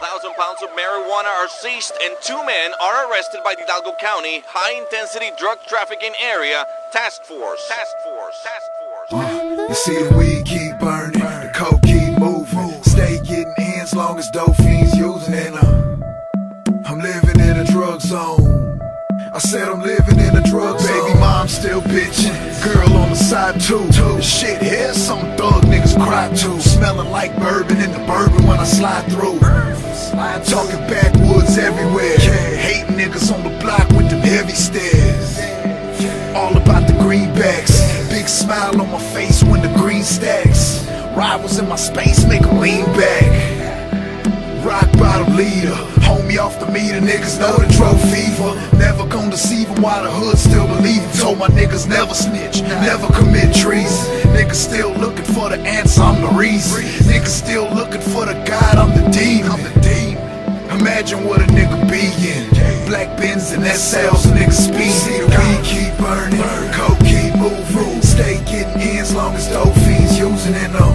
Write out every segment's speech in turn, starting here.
thousand pounds of marijuana are seized and two men are arrested by the Hidalgo County High Intensity Drug Trafficking Area Task Force. Task Force. Task Force. You see the weed keep burning, the coke keep moving. Stay getting in as long as dope fiends using it. Uh, I'm living in a drug zone. I said I'm living in a drug zone. Baby mom still bitching, girl on the side too. The shit here, some thug niggas cry too. Smelling like bourbon in the bourbon when I slide through. Talking backwoods everywhere. Hating niggas on the block with them heavy stares. All about the greenbacks. Big smile on my face when the green stacks. Rivals in my space make a lean back. Rock bottom leader, homie off the meter, niggas know the drug fever. Never gonna deceive him while the hood still believe him. Told my niggas never snitch, never commit treason. Niggas still looking for the answer, I'm the reason. Niggas still looking for the God, I'm the demon. The. Imagine what a nigga be in. Black bins and that sales, niggas speed. See the weed keep burning, coke keep moving. Stay getting in as long as dope fiends using it on.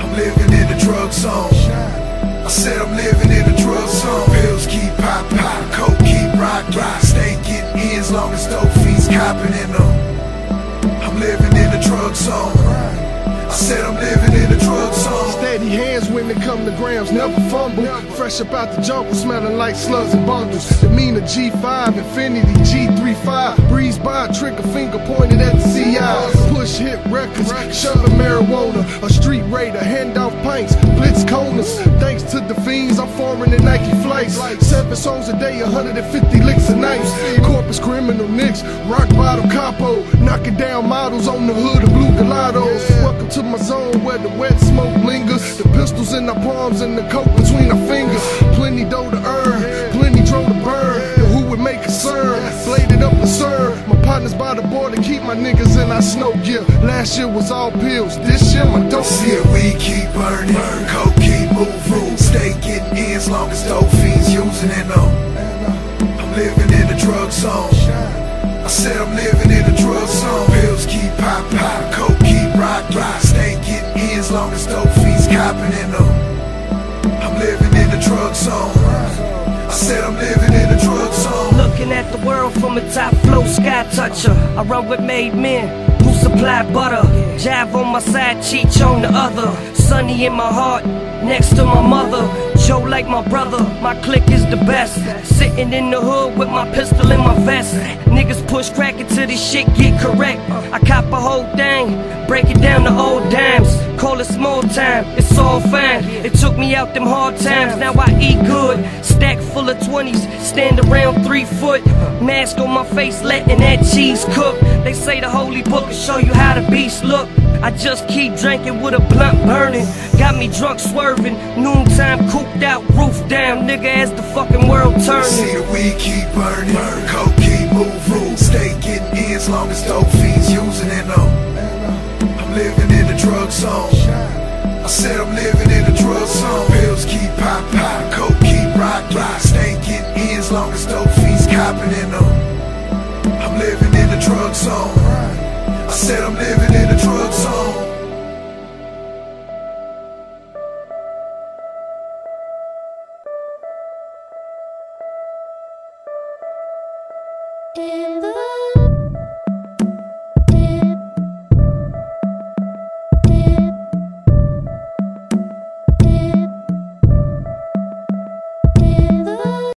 I'm living in the drug zone. I said I'm living in a drug zone. Pills keep pop pop, coke keep rock rock. Stay getting in as long as dope fiends copping it them. I'm living in the drug zone. I said I'm living in the drug zone. Steady hands when it come to grams, never fumble. Fresh up out the jungle, smelling like slugs and bundles. Demeanor G5, Infiniti G35. Breeze by, trigger finger pointed at the CI. Push hit records, shoving marijuana. A street raider, hand off pints, foreign in Nike flights. Seven songs a day, 150 licks a night. Corpus criminal nicks, rock bottom capo. Knocking down models on the hood of blue gelatos. Welcome to my zone where the wet smoke lingers. The pistols in our palms and the coke between our fingers. Niggas in gear. Last year was all pills, this year my dope See gear. it, weed keep burning, coke keep moving. Stay getting in as long as dope fiends using it on. I'm living in the drug zone. I said I'm living in the drug zone. Pills keep pop pop, coke keep rock rock. Stay getting in as long as dope fiends copping in them. I'm living in the drug zone. I said I'm living in the drug zone. Looking at the world from a top flow sky toucher. I run with made men who supply butter. Jive on my side, Cheech on the other. Sunny in my heart, next to my mother. Joe like my brother, my clique is the best. Sitting in the hood with my pistol in my vest. Niggas push crack until this shit get correct. I cop a whole thing, break it down to old dimes. Call it small time, it's all fine. It took me out them hard times, now I eat good. Stack full of 20s, stand around three foot. Mask on my face, letting that cheese cook. They say the holy book will show you how the beast look. I just keep drinking with a blunt burning. Got me drunk swerving, noontime cooped out, roof down, nigga, as the fucking world See turning. the weed keep burning, coke keep moving. Stay getting in as long as dope fiends using it on. I'm living in the drug zone. I said I'm living in the drug zone. Pills keep pop pop, coke keep rock rock long as dope fiends copping in them. I'm living in the drug zone. I said I'm living in the drug zone. In